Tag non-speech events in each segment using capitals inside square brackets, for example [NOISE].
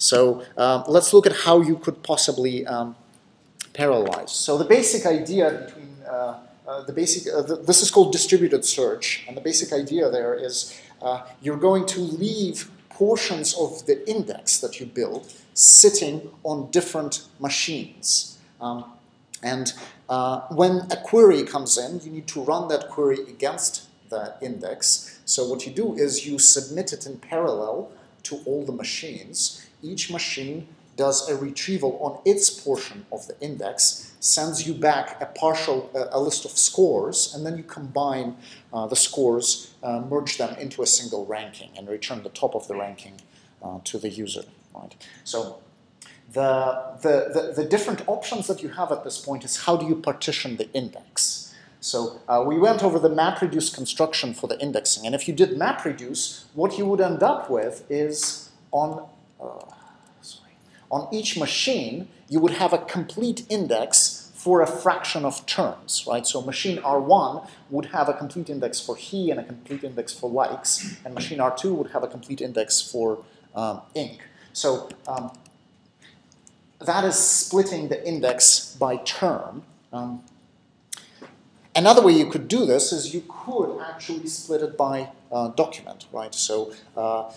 So um, let's look at how you could possibly um, parallelize. So the basic idea between uh, uh, the basic uh, the, this is called distributed search, and the basic idea there is uh, you're going to leave portions of the index that you build sitting on different machines. Um, and uh, when a query comes in, you need to run that query against the index. So what you do is you submit it in parallel to all the machines. Each machine does a retrieval on its portion of the index, sends you back a partial, uh, a list of scores, and then you combine uh, the scores, uh, merge them into a single ranking, and return the top of the ranking uh, to the user. Right? So the, the, the, the, different options that you have at this point is how do you partition the index. So uh, we went over the MapReduce construction for the indexing, and if you did MapReduce, what you would end up with is on uh, on each machine, you would have a complete index for a fraction of terms, right? So machine R1 would have a complete index for he and a complete index for likes, and machine R2 would have a complete index for um, ink. So um, that is splitting the index by term. Um, another way you could do this is you could actually split it by uh, document, right? So uh,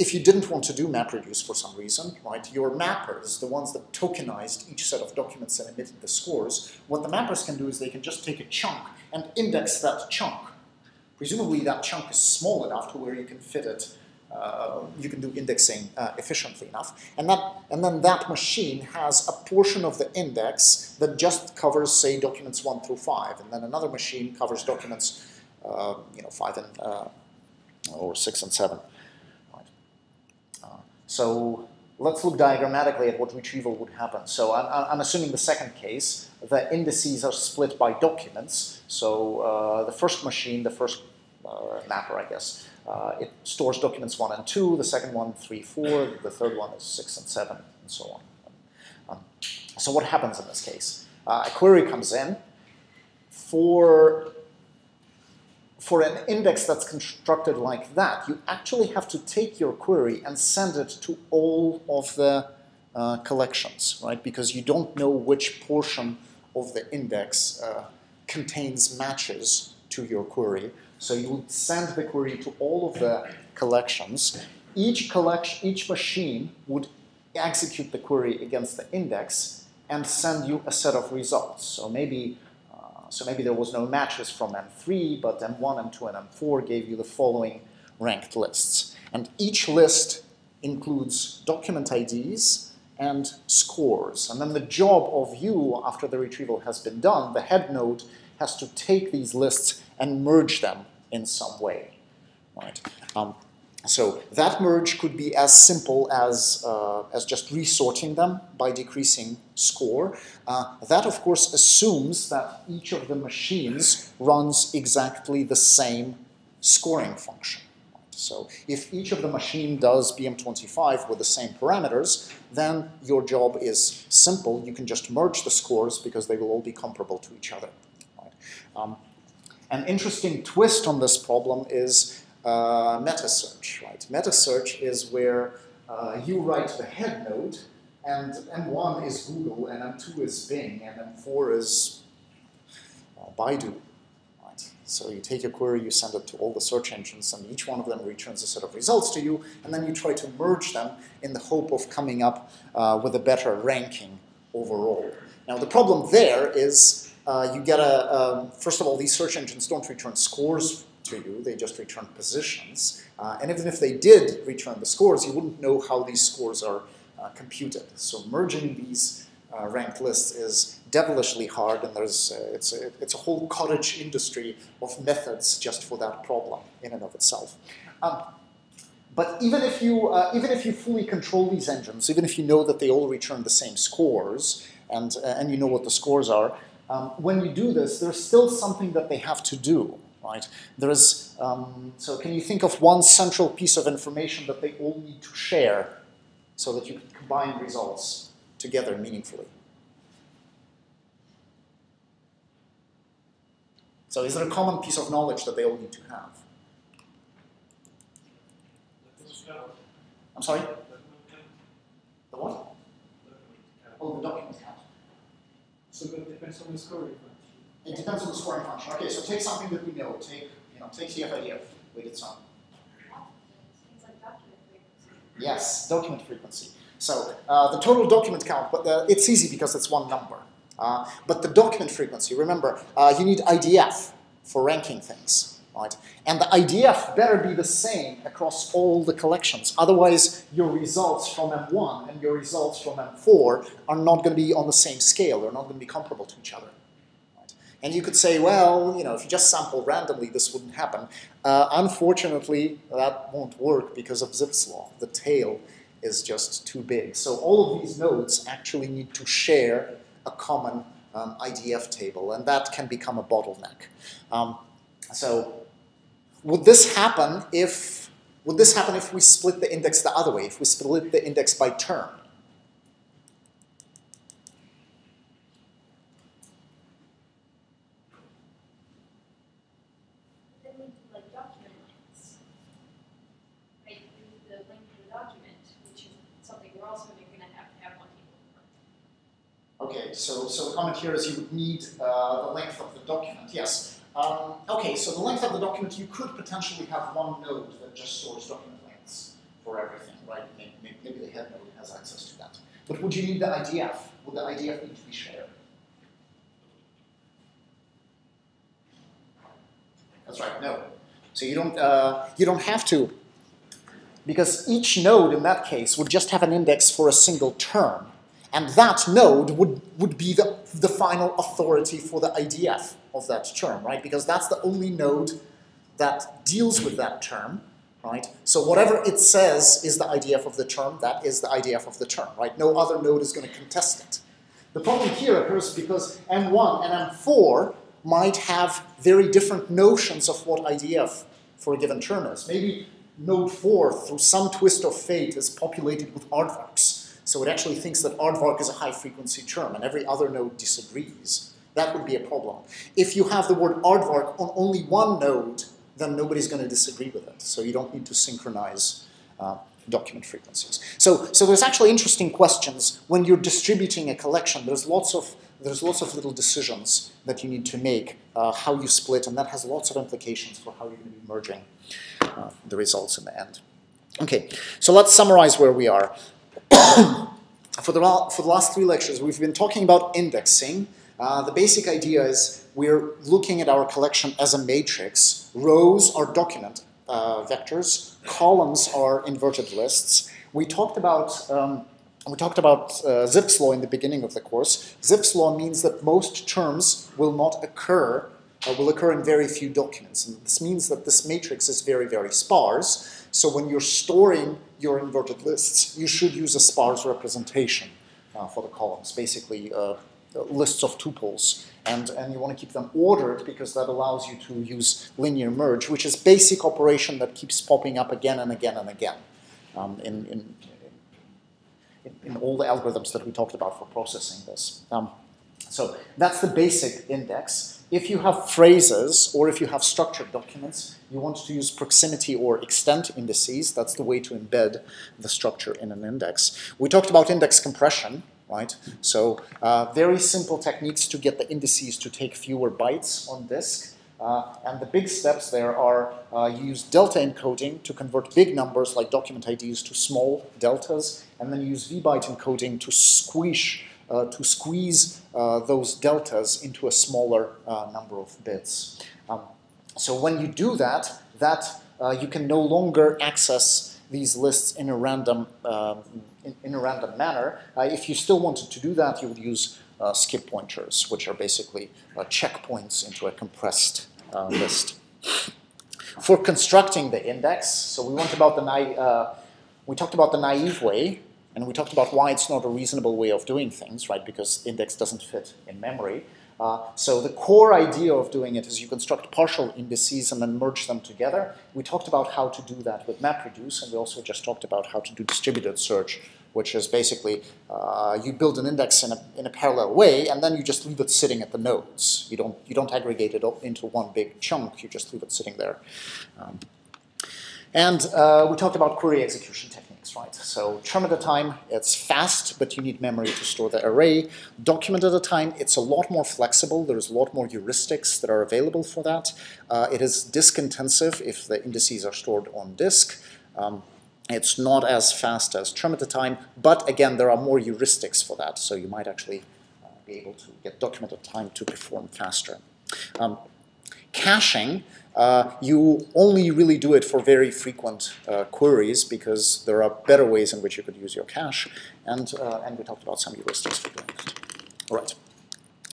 if you didn't want to do MapReduce for some reason, right, your mappers, the ones that tokenized each set of documents and emitted the scores, what the mappers can do is they can just take a chunk and index that chunk. Presumably that chunk is small enough to where you can fit it, uh, you can do indexing uh, efficiently enough. And, that, and then that machine has a portion of the index that just covers, say, documents 1 through 5. And then another machine covers documents, uh, you know, 5 and, uh, or 6 and 7. So let's look diagrammatically at what retrieval would happen. So I'm, I'm assuming the second case, the indices are split by documents. So uh, the first machine, the first uh, mapper, I guess, uh, it stores documents 1 and 2, the second one three, four, the third one is 6 and 7, and so on. Um, so what happens in this case? Uh, a query comes in. For for an index that's constructed like that, you actually have to take your query and send it to all of the uh, collections, right? Because you don't know which portion of the index uh, contains matches to your query. So you would send the query to all of the collections. Each collection, each machine would execute the query against the index and send you a set of results. So maybe so maybe there was no matches from M3, but M1, M2, and M4 gave you the following ranked lists. And each list includes document IDs and scores. And then the job of you, after the retrieval has been done, the head node has to take these lists and merge them in some way. Right? Um, so that merge could be as simple as, uh, as just resorting them by decreasing score. Uh, that, of course, assumes that each of the machines runs exactly the same scoring function. So if each of the machine does BM25 with the same parameters, then your job is simple. You can just merge the scores because they will all be comparable to each other. Right? Um, an interesting twist on this problem is uh, meta search, right? Meta search is where uh, you write the head node, and M1 is Google, and M2 is Bing, and M4 is uh, Baidu. Right? So you take your query, you send it to all the search engines, and each one of them returns a set of results to you, and then you try to merge them in the hope of coming up uh, with a better ranking overall. Now the problem there is uh, you get a, um, first of all, these search engines don't return scores to you, they just return positions. Uh, and even if they did return the scores, you wouldn't know how these scores are uh, computed. So merging these uh, ranked lists is devilishly hard, and there's uh, it's a, it's a whole cottage industry of methods just for that problem in and of itself. Um, but even if you uh, even if you fully control these engines, even if you know that they all return the same scores, and uh, and you know what the scores are, um, when you do this, there's still something that they have to do right? There is, um, so can you think of one central piece of information that they all need to share so that you can combine results together meaningfully? So is there a common piece of knowledge that they all need to have? I'm sorry? The what? Oh, the document count. So it depends on the scoring. It depends on the scoring function. Okay, so take something that we know. Take, you know, take TFIDF. We did some. Yes, document frequency. So uh, the total document count, but the, it's easy because it's one number. Uh, but the document frequency, remember, uh, you need IDF for ranking things, right? And the IDF better be the same across all the collections. Otherwise, your results from M1 and your results from M4 are not going to be on the same scale. They're not going to be comparable to each other. And you could say, well, you know, if you just sample randomly, this wouldn't happen. Uh, unfortunately, that won't work because of Zipf's law. The tail is just too big. So all of these nodes actually need to share a common um, IDF table, and that can become a bottleneck. Um, so would this happen if would this happen if we split the index the other way, if we split the index by term? Okay, so, so the comment here is you would need uh, the length of the document. Yes. Um, okay, so the length of the document, you could potentially have one node that just stores document lengths for everything, right? Maybe, maybe the head node has access to that. But would you need the IDF? Would the IDF need to be shared? That's right, no. So you don't, uh, you don't have to, because each node in that case would just have an index for a single term. And that node would, would be the, the final authority for the IDF of that term, right? Because that's the only node that deals with that term, right? So whatever it says is the IDF of the term, that is the IDF of the term, right? No other node is going to contest it. The problem here occurs because M1 and M4 might have very different notions of what IDF for a given term is. Maybe node 4, through some twist of fate, is populated with aardvarks so it actually thinks that aardvark is a high frequency term and every other node disagrees. That would be a problem. If you have the word aardvark on only one node, then nobody's going to disagree with it. So you don't need to synchronize uh, document frequencies. So, so there's actually interesting questions when you're distributing a collection. There's lots of there's lots of little decisions that you need to make, uh, how you split, and that has lots of implications for how you're going to be merging uh, the results in the end. Okay, so let's summarize where we are. [COUGHS] for, the, for the last three lectures, we've been talking about indexing. Uh, the basic idea is we're looking at our collection as a matrix. Rows are document uh, vectors, columns are inverted lists. We talked about um, we talked about uh, Zipf's law in the beginning of the course. Zipf's law means that most terms will not occur, uh, will occur in very few documents. And this means that this matrix is very, very sparse. So when you're storing your inverted lists, you should use a sparse representation uh, for the columns, basically uh, lists of tuples. And, and you want to keep them ordered because that allows you to use linear merge, which is basic operation that keeps popping up again and again and again um, in, in, in, in, all the algorithms that we talked about for processing this. Um, so that's the basic index. If you have phrases or if you have structured documents, you want to use proximity or extent indices. That's the way to embed the structure in an index. We talked about index compression, right? So uh, very simple techniques to get the indices to take fewer bytes on disk. Uh, and the big steps there are uh, you use delta encoding to convert big numbers like document IDs to small deltas, and then use vbyte encoding to squish to squeeze uh, those deltas into a smaller uh, number of bits. Um, so when you do that, that you can no longer access these lists in a random, um, in, in, a random manner. if you still wanted to do that, you would use uh, skip pointers, which are basically uh, checkpoints into a compressed uh, list. For constructing the index, so we went about the we talked about the naive way, and we talked about why it's not a reasonable way of doing things, right? Because index doesn't fit in memory. Uh, so the core idea of doing it is you construct partial indices and then merge them together. We talked about how to do that with MapReduce, and we also just talked about how to do distributed search, which is basically uh, you build an index in a, in a parallel way, and then you just leave it sitting at the nodes. You don't, you don't aggregate it into one big chunk, you just leave it sitting there. Um, and uh, we talked about query execution right. So term at a time, it's fast, but you need memory to store the array. Document at a time, it's a lot more flexible. There's a lot more heuristics that are available for that. Uh, it is disk intensive if the indices are stored on disk. Um, it's not as fast as term at a time, but again, there are more heuristics for that. So you might actually uh, be able to get document at a time to perform faster. Um, caching, uh, you only really do it for very frequent uh, queries because there are better ways in which you could use your cache, and, uh, and we talked about some heuristics for doing that. All right.